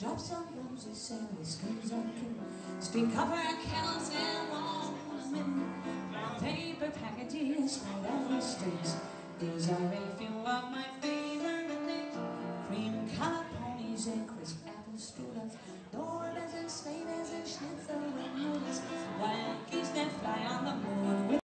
Drops of roses and whiskers are true. Speak of our cows and long paper packages right on the. These are a few of my favorite things. Cream colored ponies and crisp apple strudels.